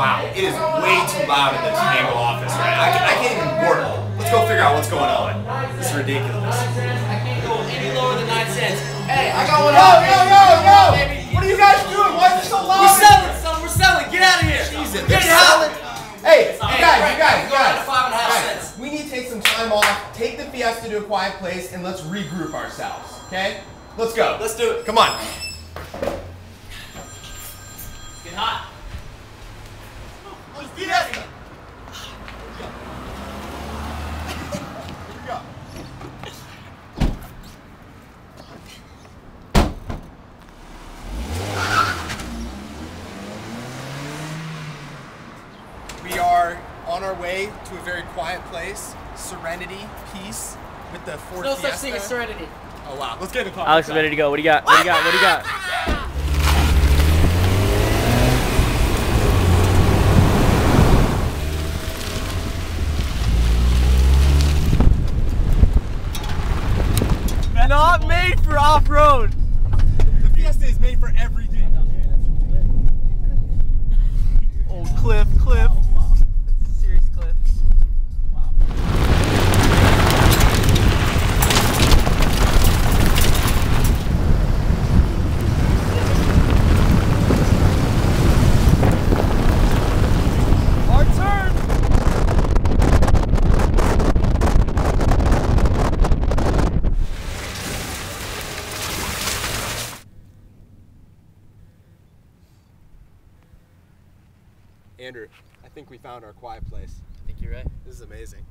Wow, it is way too loud in the Tatango office right now. I, can, I can't even work. Let's go figure out what's going on. This is ridiculous. I can't go any lower than 9 cents. Hey, I got one Yo, out. yo, yo, yo! Baby. What are you guys doing? Why is it so loud? We're selling, son. We're selling. Get out of here. Jesus, Get they're out. selling. Hey, you guys, Frank, you guys, you you go down guys. to five and a half Guys, cents. We need to take some time off, take the Fiesta to a quiet place, and let's regroup ourselves. Okay? Let's go. Let's do it. Come on. Get hot. Let's Fiesta. We are on our way to a very quiet place, serenity, peace, with the Ford No such thing as serenity. Oh wow, let's get in the car. Alex, Let's ready to go. What do you got? What do you got? What do you got? Not made for off-road. The Fiesta is made for everything. Old cliff, cliff. Serious cliff. Our turn. Andrew, I think we found our quiet place. I think you're right. This is amazing.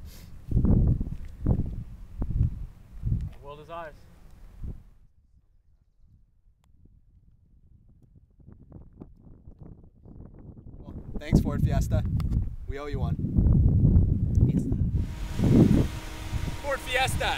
The world is ours. Well, thanks, Ford Fiesta. We owe you one. Ford Fiesta.